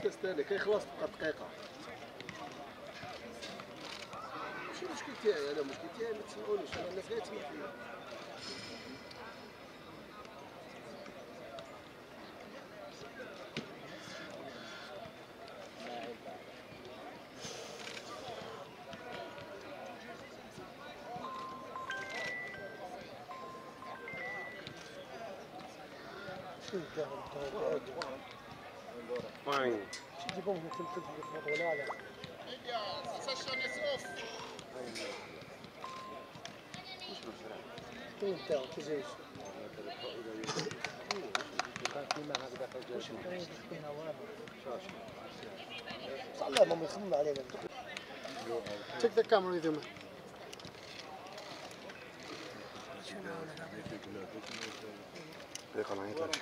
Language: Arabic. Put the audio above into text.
هذيك تستاهل كيخلص تبقى دقيقة. ماشي مشكل تاعي؟ أنا مشكل تاعي ما تسمعونيش أنا الناس غير تسمع فيا. تجيبهم في التلفزيون ولا لا كاين تاعو تزيد صلى ما يخمم علينا Take the camera with you, man. دقيقة نعيط لك